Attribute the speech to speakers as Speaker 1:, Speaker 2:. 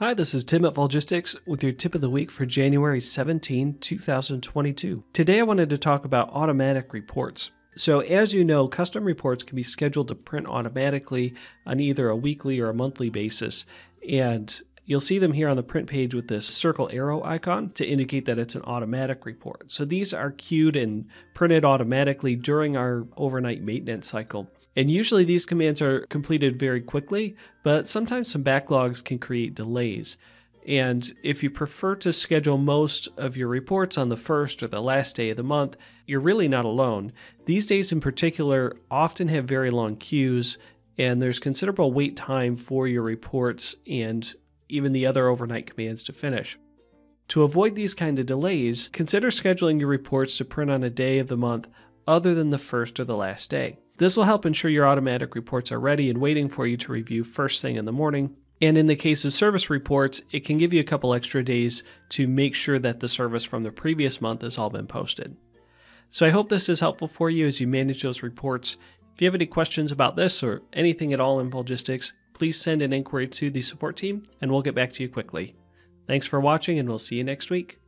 Speaker 1: Hi, this is Tim at Volgistics with your tip of the week for January 17, 2022. Today I wanted to talk about automatic reports. So, as you know, custom reports can be scheduled to print automatically on either a weekly or a monthly basis. And you'll see them here on the print page with this circle arrow icon to indicate that it's an automatic report. So, these are queued and printed automatically during our overnight maintenance cycle. And usually these commands are completed very quickly, but sometimes some backlogs can create delays. And if you prefer to schedule most of your reports on the first or the last day of the month, you're really not alone. These days in particular often have very long queues, and there's considerable wait time for your reports and even the other overnight commands to finish. To avoid these kind of delays, consider scheduling your reports to print on a day of the month other than the first or the last day. This will help ensure your automatic reports are ready and waiting for you to review first thing in the morning. And in the case of service reports, it can give you a couple extra days to make sure that the service from the previous month has all been posted. So I hope this is helpful for you as you manage those reports. If you have any questions about this or anything at all in Volgistics, please send an inquiry to the support team and we'll get back to you quickly. Thanks for watching and we'll see you next week.